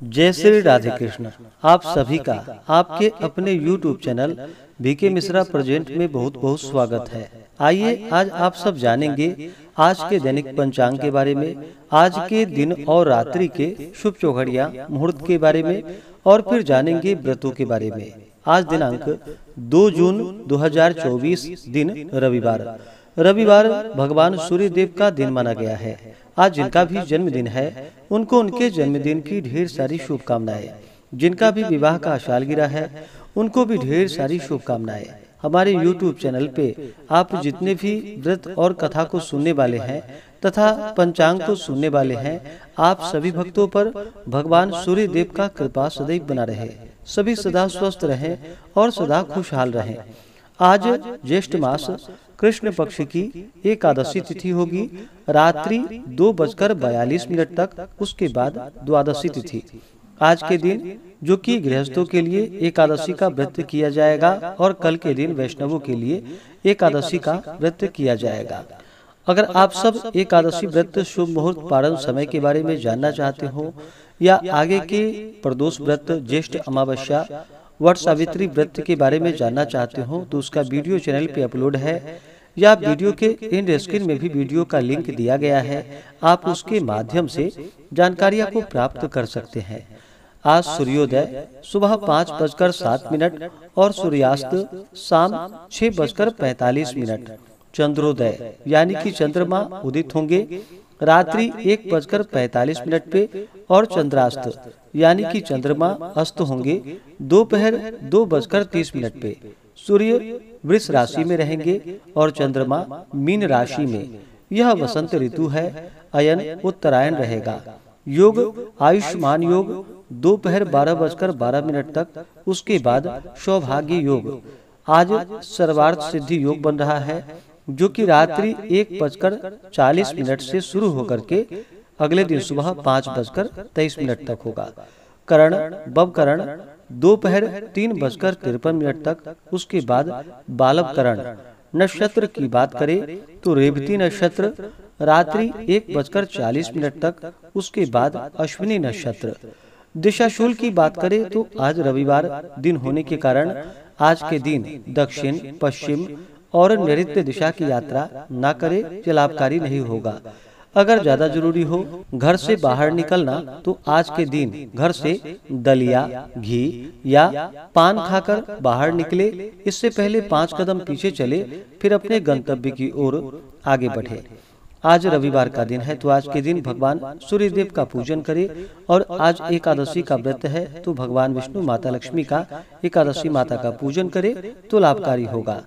जय श्री राधे कृष्ण। आप सभी का आपके अपने YouTube channel BK Mishra present में बहुत बहुत स्वागत है। आइए आज आप सब जानेंगे आज के दैनिक पंचांग के बारे में आज के दिन और रात्रि के शुभ चौघड़िया मुहूर्त के बारे में और फिर जानेंगे व्रतों के बारे में। आज दिनांक 2 जून 2024 दिन रविवार। रविवार भगवान सूर्य देव का दिन माना गया है। आज जिनका भी जन्मदिन है, उनको उनके जन्मदिन की ढेर सारी शुभकामनाएँ। जिनका भी विवाह का साल गिरा है, उनको भी ढेर सारी शुभकामनाएँ। हमारे YouTube चैनल पे आप जितने भी व्रत और कथा को सुनने वाले हैं तथा पंचांग को सुनने वाले हैं, आप सभी भक्तों पर भगवान सूर्य देव का कृपा सदैव बना रहे। सभी सदा स्वस्थ रहें और सदा खुशहाल रहें। आज ज्येष्ठ मास कृष्ण पक्ष की एकादशी तिथि होगी। रात्रि दो बजकर बयालीस मिनट तक, उसके बाद द्वादशी तिथि। आज के दिन जो कि गृहस्थों के लिए एकादशी का व्रत किया जाएगा और कल के दिन वैष्णवों के लिए एकादशी का व्रत किया जाएगा। अगर आप सब एकादशी व्रत शुभ मुहूर्त पारण समय के बारे में जानना चाहते हो या आगे के प्रदोष व्रत ज्येष्ठ अमावस्या वट सावित्री व्रत के बारे में जानना चाहते हो तो उसका वीडियो चैनल पे अपलोड है। या वीडियो के इन स्क्रीन में भी वीडियो का लिंक दिया गया है। आप उसके माध्यम से जानकारियाँ को प्राप्त कर सकते हैं। आज सूर्योदय, सुबह पाँच बजकर सात मिनट और सूर्यास्त शाम छह बजकर पैतालीस मिनट। चंद्रोदय, यानी कि चंद्रमा उदित होंगे। रात्रि एक बजकर पैतालीस मिनट पे और चंद्रास्त यानी कि चंद्रमा अस्त होंगे दोपहर दो, दो बजकर तीस मिनट पे। सूर्य वृष राशि में रहेंगे और चंद्रमा मीन राशि में। यह वसंत ऋतु है अयन उत्तरायण रहेगा। योग आयुष्मान योग दोपहर बारह बजकर बारह मिनट तक उसके बाद सौभाग्य योग। आज सर्वार्थ सिद्धि योग बन रहा है जो कि रात्रि एक बजकर चालीस मिनट से शुरू होकर के अगले दिन सुबह पाँच बजकर तेईस मिनट तक होगा। करण बब करण दोपहर तीन बजकर तिरपन मिनट तक। उसके बाद बालव करण। नक्षत्र की बात करें तो रेवती नक्षत्र रात्रि एक बजकर चालीस मिनट तक। उसके बाद अश्विनी नक्षत्र। दिशाशूल की बात करें तो आज रविवार दिन होने के कारण आज के दिन दक्षिण पश्चिम और नैत्य दिशा की यात्रा न करे ये लाभकारी नहीं होगा। अगर ज़्यादा ज़रूरी हो, घर से बाहर निकलना तो आज के दिन घर से दलिया, घी या पान खाकर बाहर निकले। इससे पहले पाँच कदम पीछे चले, फिर अपने गंतव्य की ओर आगे बढ़े। आज रविवार का दिन है तो आज के दिन भगवान सूर्य देव का पूजन करे और आज एकादशी का व्रत है तो भगवान विष्णु माता लक्ष्मी का एकादशी माता का पूजन करे तो लाभकारी होगा।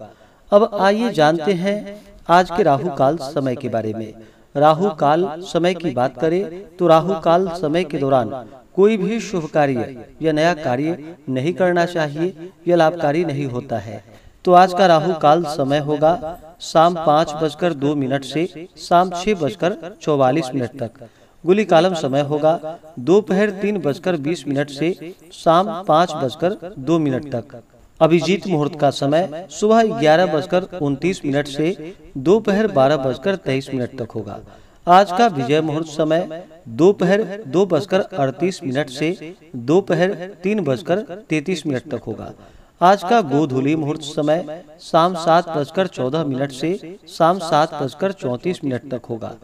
अब आइए जानते हैं आज के राहु काल समय के बारे में। राहु काल समय की बात करें तो राहु काल समय के दौरान कोई भी शुभ कार्य या नया कार्य नहीं करना चाहिए यह लाभकारी नहीं होता है। तो आज का राहु काल समय होगा शाम पाँच बजकर दो मिनट से शाम छह बजकर चौवालीस मिनट तक। गुली कालम समय होगा दोपहर तीन बजकर बीस मिनट से शाम पाँच बजकर दो मिनट तक। अभिजीत मुहूर्त का समय सुबह ग्यारह बजकर उनतीस मिनट से दोपहर बारह बजकर तेईस मिनट तक होगा। आज का विजय मुहूर्त समय दोपहर दो बजकर अड़तीस मिनट से दोपहर तीन बजकर तैतीस मिनट तक होगा। आज का गोधुली मुहूर्त समय शाम सात बजकर चौदह मिनट से शाम सात बजकर चौतीस मिनट तक होगा।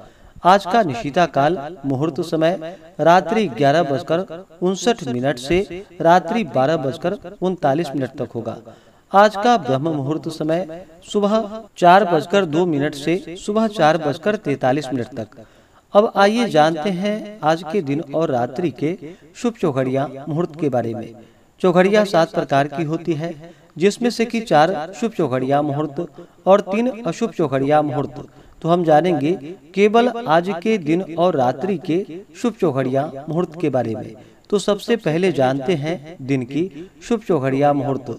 आज का निशिता काल मुहूर्त समय रात्रि ग्यारह बजकर उनसठ मिनट से रात्रि बारह बजकर उनतालीस मिनट तक होगा। आज का ब्रह्म मुहूर्त समय सुबह चार बजकर दो मिनट से सुबह चार बजकर तैतालीस मिनट तक। अब आइए जानते हैं आज के दिन और रात्रि के शुभ चौघड़िया मुहूर्त के बारे में। चौघड़िया सात प्रकार की होती है, जिसमें से कि चार शुभ चौघड़िया मुहूर्त और तीन अशुभ चौघड़िया मुहूर्त। तो हम जानेंगे केवल आज के दिन और रात्रि के शुभ चौघड़िया मुहूर्त के बारे में। तो सबसे पहले जानते हैं दिन की शुभ चौघड़िया मुहूर्त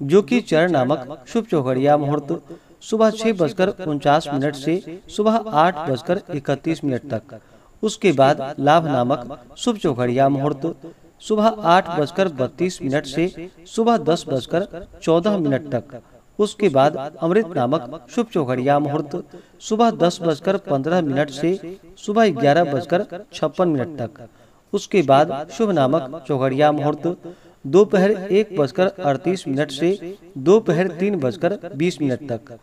जो कि चरण नामक शुभ चौघड़िया मुहूर्त सुबह छह बजकर उनचास मिनट से सुबह आठ बजकर इकतीस मिनट तक। उसके बाद लाभ नामक शुभ चौघड़िया मुहूर्त सुबह आठ बजकर बत्तीस मिनट से सुबह दस बजकर चौदह मिनट तक। उसके बाद अमृत नामक शुभ चौघड़िया मुहूर्त सुबह दस बजकर पंद्रह मिनट से सुबह ग्यारह बजकर छप्पन मिनट तक। उसके बाद शुभ नामक चौघड़िया मुहूर्त दोपहर एक बजकर अड़तीस मिनट से दोपहर तीन बजकर बीस मिनट तक।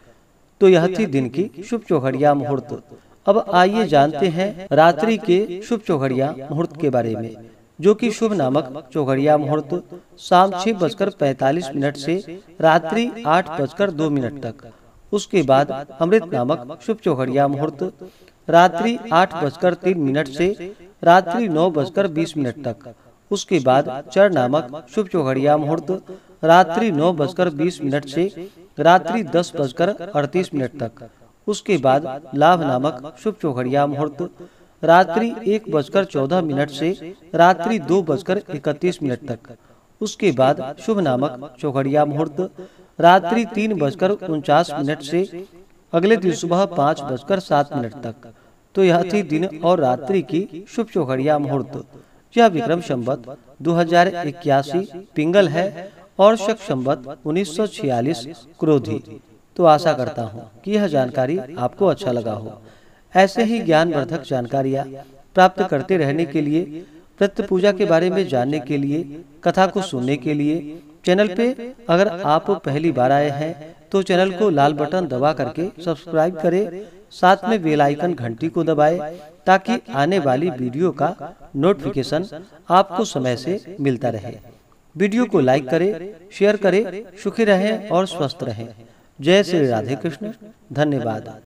तो यह थी दिन की शुभ चौघड़िया मुहूर्त। अब आइए जानते हैं रात्रि के शुभ चौघड़िया मुहूर्त के बारे में। जो कि शुभ नामक चौघड़िया मुहूर्त शाम छह बजकर पैतालीस मिनट से रात्रि आठ बजकर दो मिनट तक। उसके बाद अमृत नामक शुभ चौघड़िया मुहूर्त रात्रि आठ बजकर तीन मिनट से रात्रि नौ बजकर बीस मिनट तक। उसके बाद चर नामक शुभ चौघड़िया मुहूर्त रात्रि नौ बजकर बीस मिनट से रात्रि दस बजकर अड़तीस मिनट तक। उसके बाद लाभ नामक शुभ चौघड़िया मुहूर्त रात्रि एक बजकर चौदह मिनट से रात्रि दो बजकर इकतीस मिनट तक। उसके बाद शुभ नामक चौघड़िया मुहूर्त, रात्रि तीन बजकर उनचास मिनट से अगले दिन सुबह पाँच बजकर सात मिनट तक। तो यह थी दिन और रात्रि की शुभ चौघड़िया मुहूर्त। यह विक्रम संबत दो हज़ार इक्यासी पिंगल है और शक संबत उन्नीस क्रोधी। तो आशा करता हूँ कि यह जानकारी आपको अच्छा लगा हो। ऐसे ही ज्ञान वर्धक जानकारियाँ प्राप्त करते रहने के लिए प्रत्य पूजा के बारे में जानने के लिए, कथा को सुनने के लिए, चैनल पे अगर आप पहली बार आए हैं तो चैनल को लाल बटन दबा करके सब्सक्राइब करें, साथ में बेल आइकन घंटी को दबाएँ, ताकि आने वाली वीडियो का नोटिफिकेशन आपको समय से मिलता रहे। वीडियो को लाइक करें, शेयर करें, सुखी रहें और स्वस्थ रहें। जय श्री राधे कृष्ण, धन्यवाद।